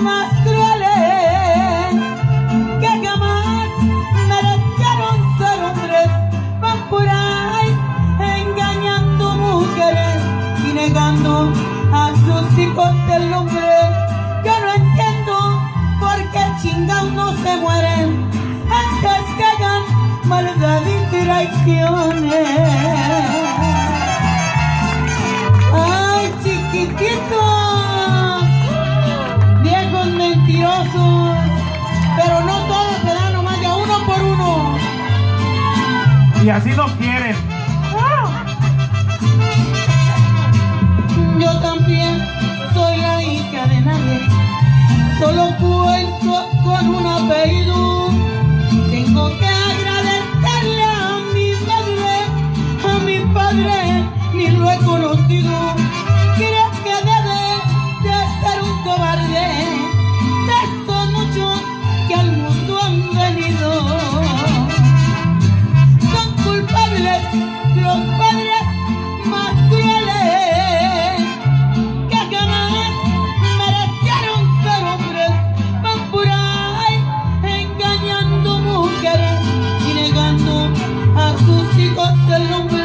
más crueles que jamás merecieron ser hombres van por engañando mujeres y negando a sus hijos del hombre yo no entiendo por qué chingados no se mueren antes que hagan maldad y traiciones. Pero no todos se dan nomás ya uno por uno. Y así lo quieren. Yo también soy la hija de nadie, solo cuento con un apellido. Tengo que agradecerle a mi madre, a mi padre, ni lo he conocido. Los padres más crueles que jamás merecieron ser hombres, más engañando mujeres y negando a sus hijos el hombre.